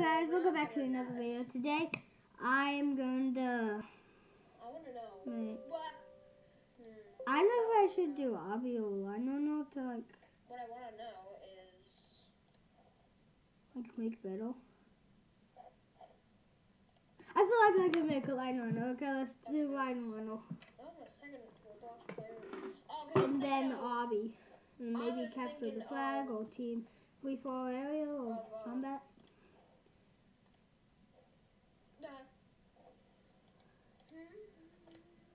guys, welcome back to another video. Today, I am going to. I want to know Wait. what. I don't know if I should do audio. I don't know to like what I want to know is. like make metal. I feel like I can make a line one. Okay, let's do line Oh, okay, and then obby, and maybe capture the flag or team free for aerial or uh, combat.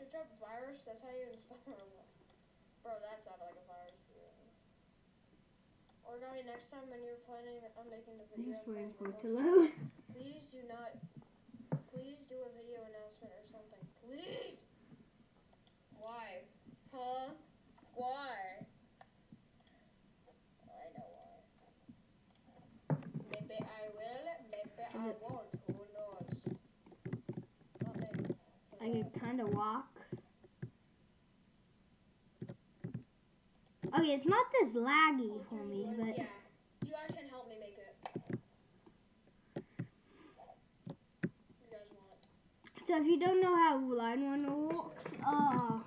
search up virus. That's how you install Roblox. Bro, that sounded like a virus. Origami, next time when you're planning on making the I'm video, just waiting for it to load. Please do not. Please do a video announcement or something. Please. Why? Huh? Why? I know why. Maybe I will. Maybe I it- won't. Who knows? Not maybe. I can kind of walk. Okay, it's not this laggy for me, but Yeah. You guys can help me make it. You guys want? so if you don't know how line runner works, uh,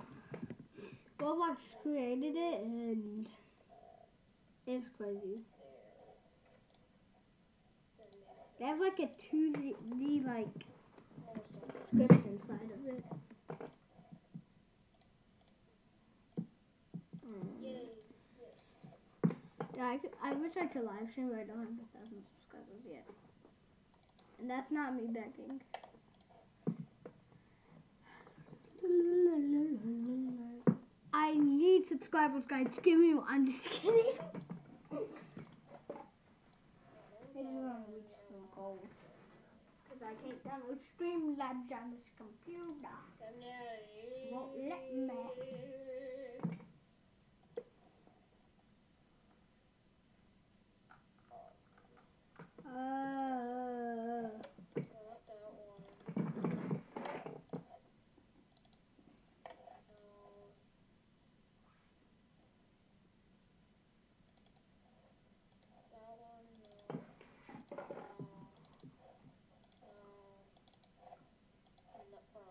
Roblox created it and it's crazy. They have like a 2D like. Script inside of it. Um, Yeah, I, could, I wish I could live stream, but I don't have a thousand subscribers yet. And that's not me begging. I need subscribers, guys. Give me one. I'm just kidding. I just want to reach some goals. Because I can't download Streamlabs on this computer. Won't let me. Uh, Not that one. No. That one, no. No. No. I'm not from.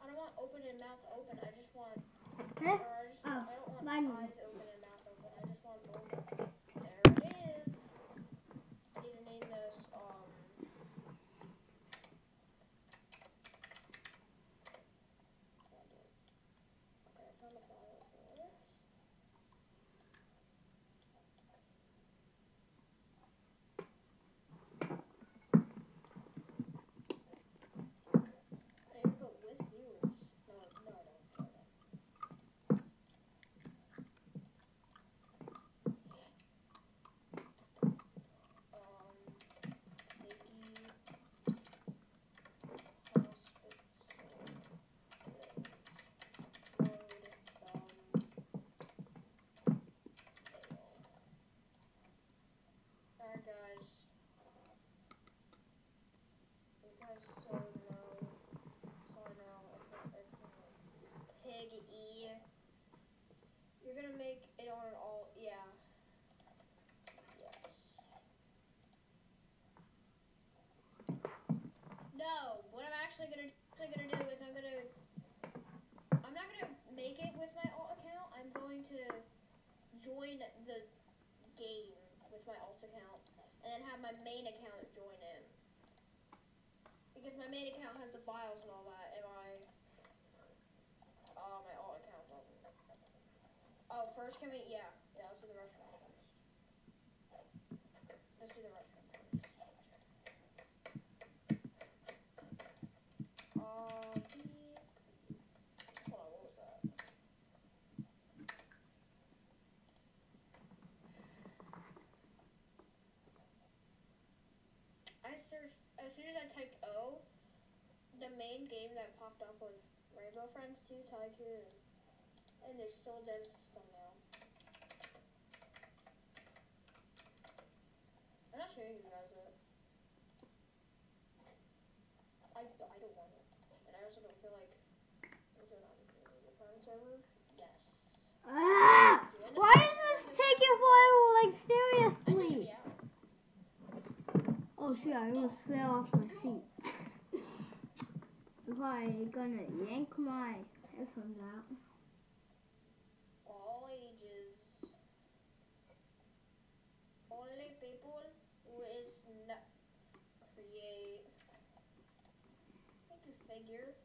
I don't want open and mouth open. I just want. Huh? Or I just. Oh, I don't want line. eyes open and mouth open. I just want normal. There it is. I need to name this. Um. Okay, I found the file for this. I need to put with viewers. No, no, I don't. Sorry, no. Um, Nikki Alright guys. You guys so know so know if, if pig E you're gonna make it on an all yeah. Yes. No, what I'm actually gonna actually gonna do is I'm gonna I'm not gonna make it with my alt account. I'm going to join the game with my alt account and then have my main account join in. Because my main account has the files and all that and my uh my alt account doesn't. Oh, first can we yeah, yeah, let's do the restaurant first. Let's do the restaurant first. Uh, the- hold on, what was that? main game that popped up was 2 Tycoon. And there's still a dead system now. I'm not showing you guys. I, I don't want it. And I also don't feel like is it on the phone server? Yes. Ah! Do you understand? Why is this taking forever? Like I seriously? Oh shit! I almost fell off my seat. if I'm gonna yank my headphones out. all ages. Only people who is not create. Thank you, figure.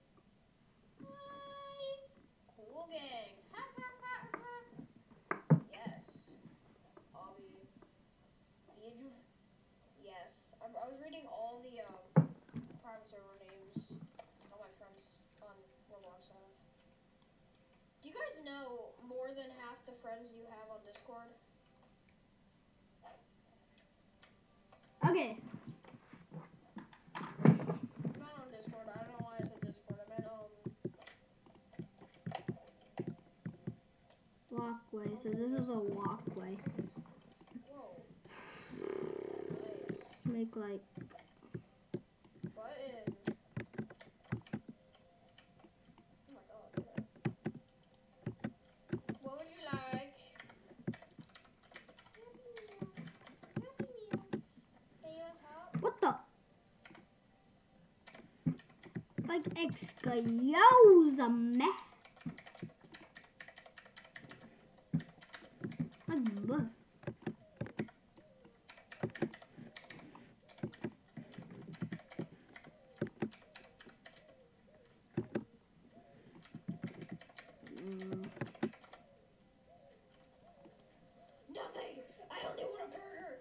Hi, cool gang. Ha ha ha ha. Yes, Obby. Did you? Yes, I, I was reading all the um private server names all my friends on Roblox have. Do you guys know more than half the friends you have on Discord? Okay. Not on Discord. I don't know why I said Discord. I meant um. Walkway. So this is a walkway. Whoa. Nice. Make like Button. Oh my god. okay. What would you like? Happy Meal. Happy Meal. Are you on top? what the? Like excuse me. Nothing! I only want a burger!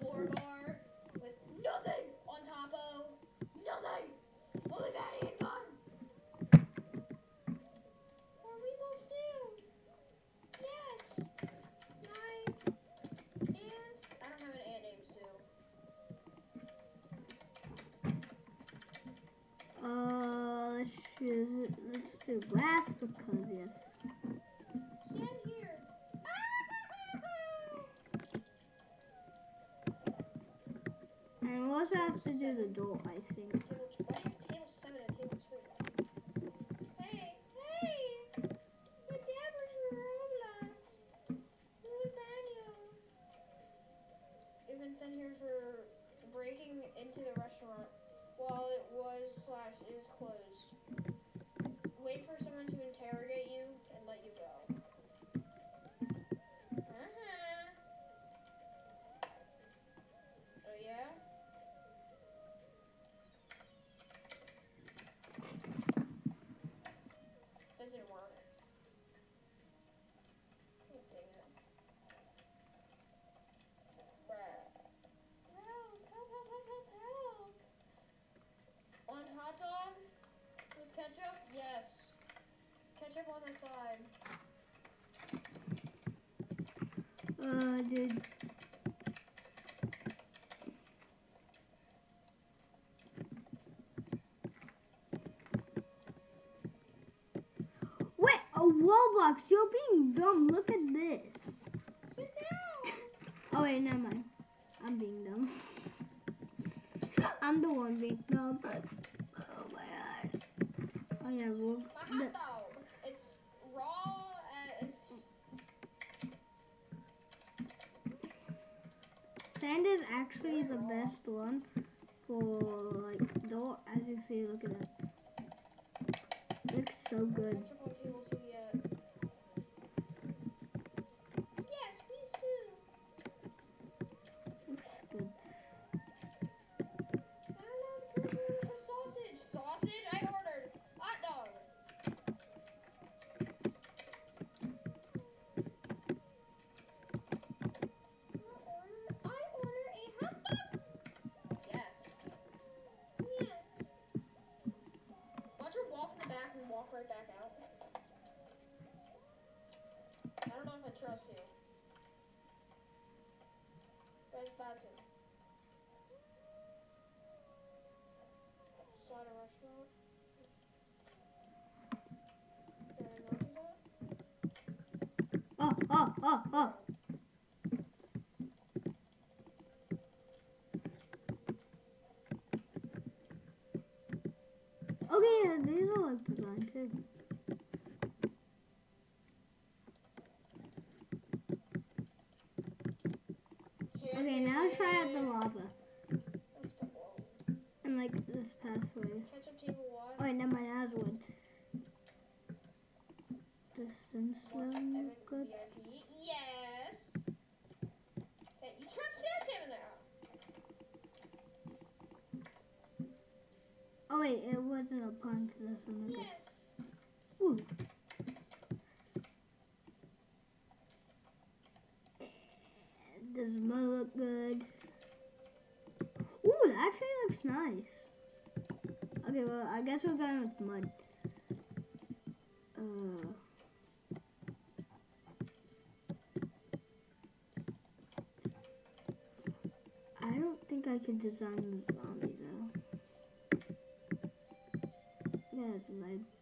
Four bar with nothing on top of nothing! Only Patty and bun! Are we both soon? Yes! My aunt. I don't have an aunt named Sue. Uh, let's choose, let's glass because yes. And we also have to do the door, I think. Table, why do you have table seven and table two? Hey, hey! My dad was in Roblox. Who's Daniel? You've been sent here for breaking into the restaurant while it was slash is closed. Wait for someone to interrogate you and let you go. Uh-huh. Oh yeah? That didn't work. Oh, dang it. Bruh. Help, help, help, help, help, help. On hot dog? With ketchup? Yes. Ketchup on the side. Dude. Wait, a Roblox, you're being dumb. Look at this. Oh wait, never mind. I'm being dumb. I'm the one being dumb. Oh my god. Oh yeah, Rob- sand is actually the best one for like door. As you see, look at that. Looks so good. Ketchup on table two yet. Yes, please do. Looks good. I don't know the good word for sausage. Sausage? I ordered hot dog. I order a hot dog. Yes. Yes. Watch her walk in the back and walk right back out. I don't know if I trust you. Press button. Slide a restaurant. Oh, oh. Okay, yeah, these are like designed too. Okay, now try out the lava. And like this pathway. Oh, wait, never mind, that was wood. Distance Evan good. VIP. Yes. Hey, you trapped Sam in there. Oh wait, it wasn't a pun to this one. Okay. Yes. Ooh. Does mud look good? Ooh, that actually looks nice. Okay, well, I guess we're going with mud. Uh. I don't think I can design the zombie though. Yeah, it's mud.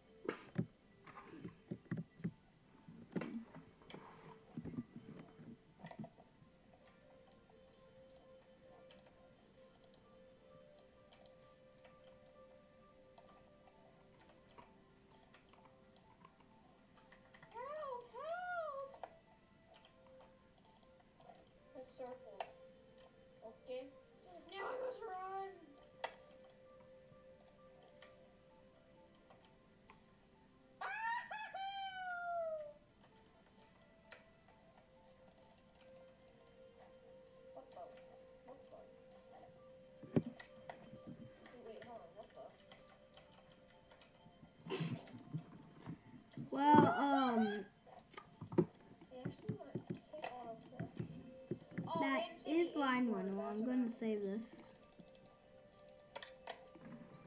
I'm gonna save this.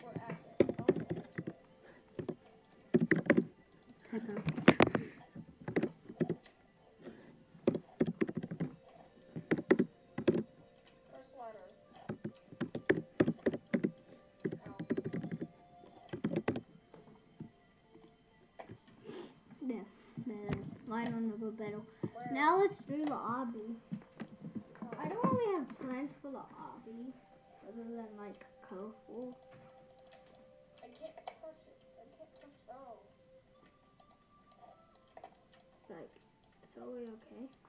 Ow. Yeah, the better. Now let's do the obby. I don't really have plans for the obby, other than like colorful. I can't touch it. I can't touch. Oh. It's like, always okay.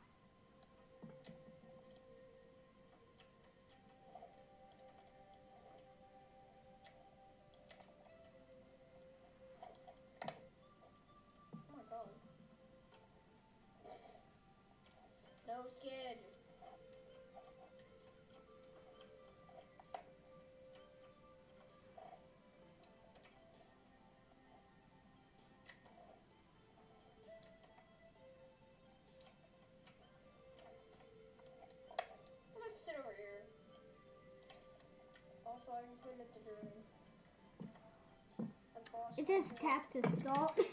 It to the the boss. It says tap to stop. but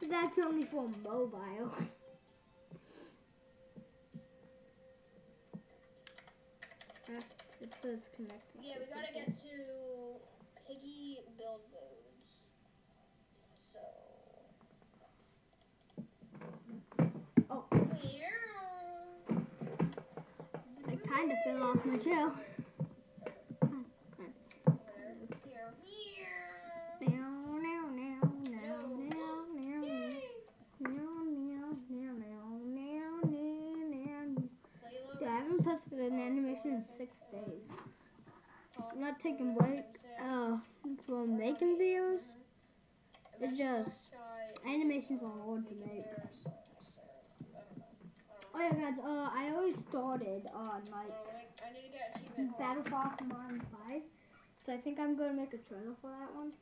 that's only for mobile. Ah, it says connected. Yeah, we gotta get to Piggy build modes. So. Oh. Meow. I kind of fell off my chair. In six days. I'm not taking break uh, from making videos. It's just animations are hard to make. Oh yeah, guys. Uh, I always started on like to get. Battle Pass Modern Five, so I think I'm gonna make a trailer for that one.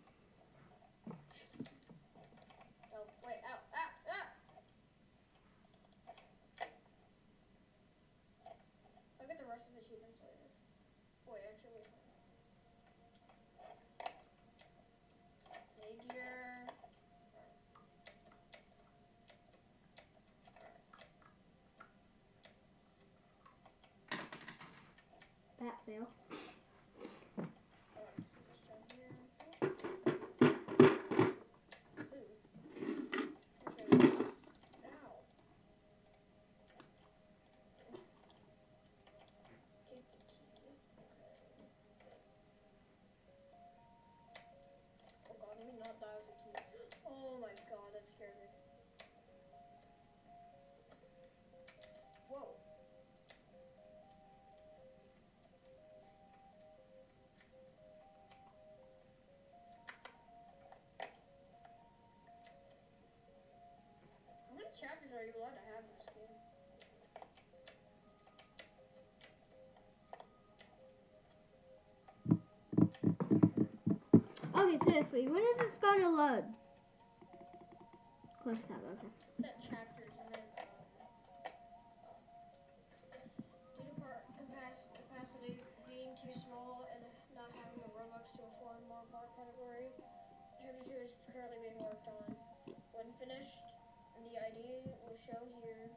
The ID will show here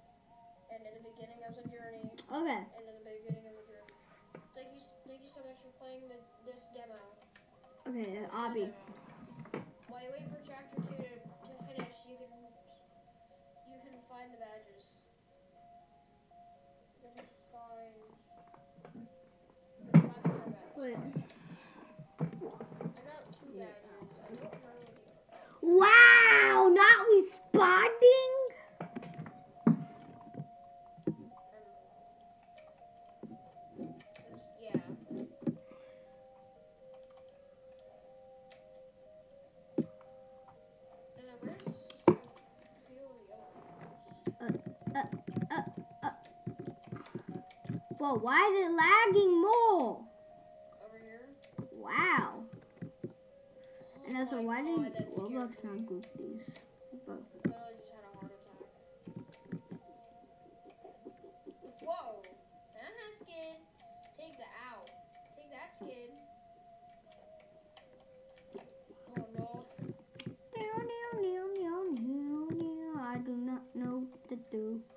and in the beginning of the journey Okay. and in the beginning of the journey. Thank you, thank you so much for playing the, this demo. Okay, uh, Obby. While you wait for chapter two to, to finish, you can you can find the badges. You can find. You can find the badges. Wait. I got two badges. I don't remember what the other. Wow, not responding? Other ones? Well, why is it lagging more? Over here. Wow. Oh, and Oh also, why did Roblox not group these? Both. Literally just had a heart attack. Whoa! Skin. Take that out. Take that skin. Oh meow. I do not know to do.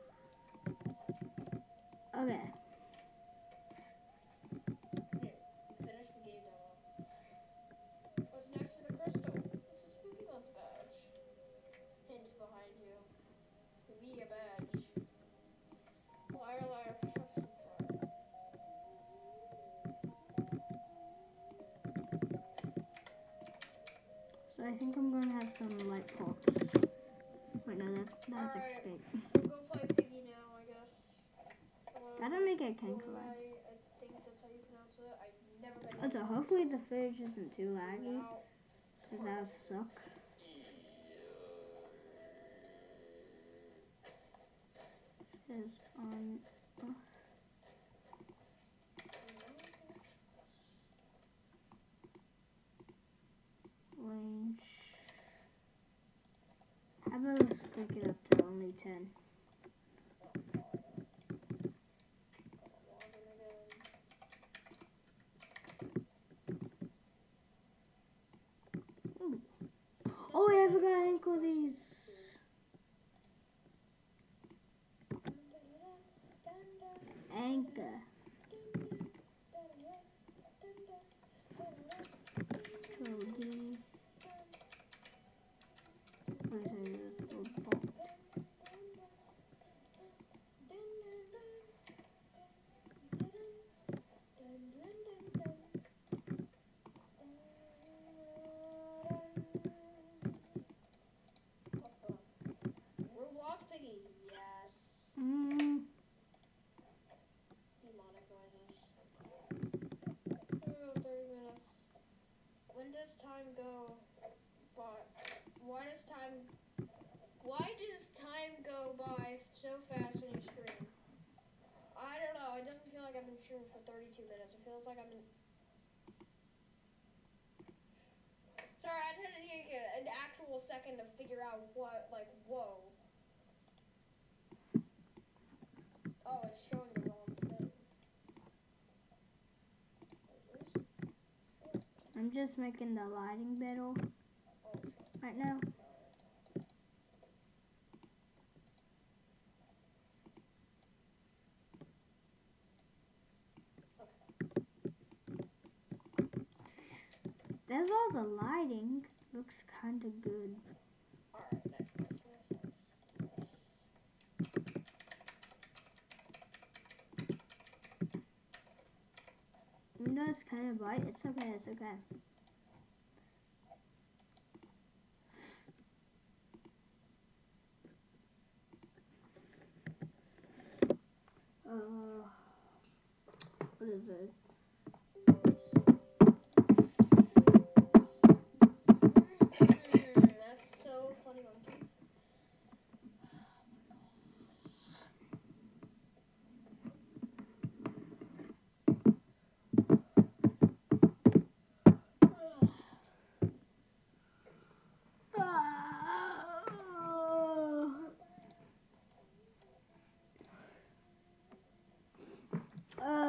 Hopefully the footage isn't too laggy, because that would suck. Is on range. How about let's break it up to only 10? Oh, yeah, I forgot to include these. Anchor. Cody. What is it? Little ball. Roblox Piggy, yes. Mm, Demonic noises. Oh, 30 minutes. When does time go by? Why does time. Why does time go by so fast when you stream? I don't know. It doesn't feel like I've been streaming for 32 minutes. It feels like I've been. Sorry, I had to take an actual second to figure out what, like, whoa. Oh, it's showing the wrong thing. I'm just making the lighting better right now. There's all the lighting. Looks kind of good. alright, that makes more sense. It's kind of bright, it's okay, it's okay. Uh, what is it? Mm, that's so funny, monkey.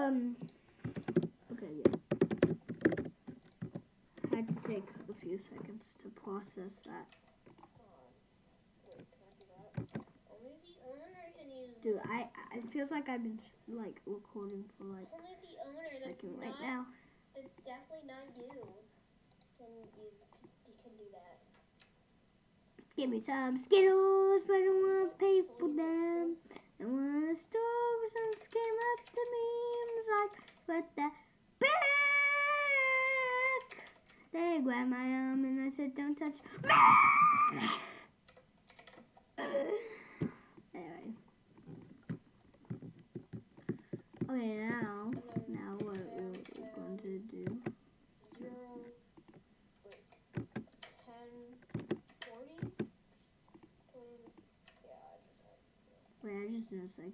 Um. Okay, yeah. Had to take a few seconds to process that. Wait, can I do that? Only the owner can use Dude, I I- it feels like I've been like recording for like Only the owner a that's second not right now. that's definitely not you can use you can do that. Give me some Skittles, but I don't want to pay for them. And when the stores and came up to me, was like, what the back? They grabbed my arm and I said, don't touch. anyway. Okay, now, And then now what we're going to do. zero wait ten forty? Twenty yeah, I just had Wait, I just noticed I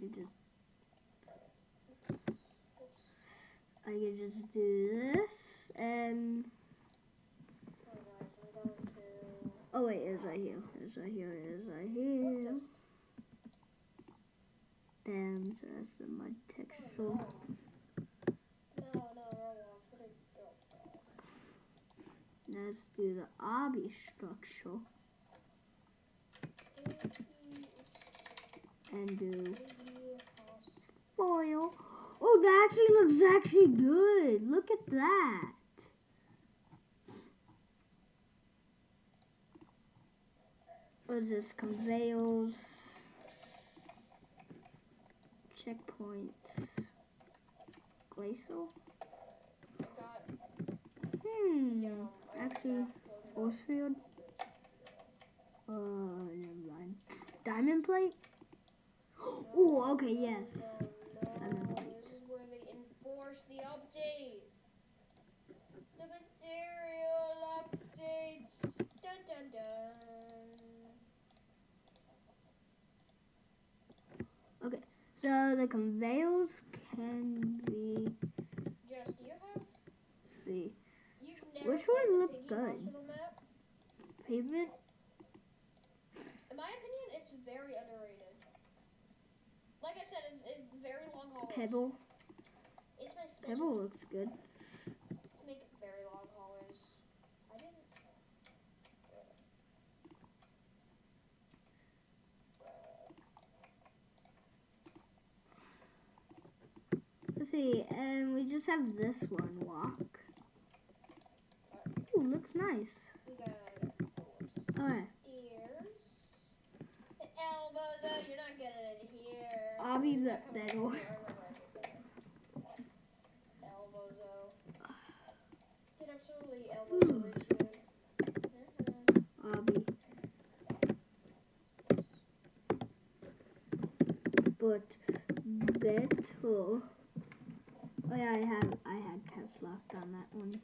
I could just do this and. oh wait, is right here? Is right here? Is right here? And so that's the mud texture. Let's do the obby structure and do foil. Oh, that actually good. Look at that. What is this? Conveyors. Checkpoint. Glacial. Hmm. Actually, got closing Force field. Uh, never mind. Diamond plate. Oh, okay, yes. No, no, Diamond no. plate. This is where they enforce the update. The material updates. Dun dun dun. So the conveyors can be Jess, do you have? see Which one the look good? Pavement. In my opinion, it's very underrated. Like I said, it's, it's very long haulers. Pebble. It's my special Pebble looks good. to make very long haulers. I didn't. Let's see, and we just have this one walk. Ooh, looks nice. Here. I'll be the Hmm. reach you. Obby. But better. Yeah, I have I had caps locked on that one.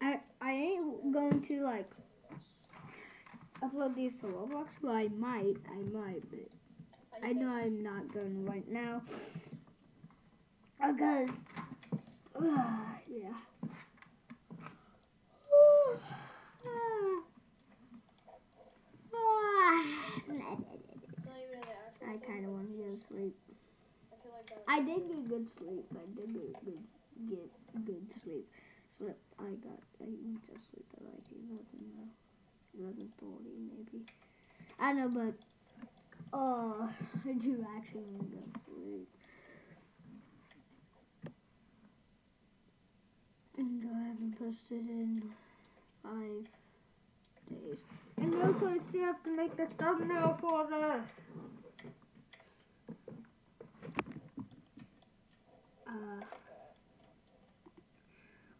I I ain't going to like upload these to Roblox, but I might. I might, but I know I'm not going right now because yeah. An actual I kind of want to go to sleep. I did get good sleep. I did get good get good sleep. Sleep. I got. I went to sleep at like eleven, forty maybe. I know, but oh, I do actually want to sleep. And I haven't posted in five days. And also, I still have to make the thumbnail for this.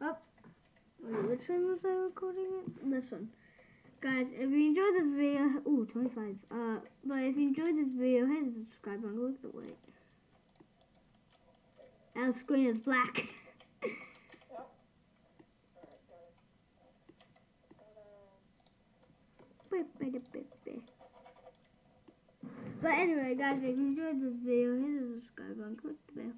Uh, oh, which one was I recording it? This one. Guys, if you enjoyed this video, ooh, 25. Uh, but if you enjoyed this video, hit the subscribe button. Look at the. Now the screen is black. But anyway, guys, if you enjoyed this video, hit the subscribe button, click the bell.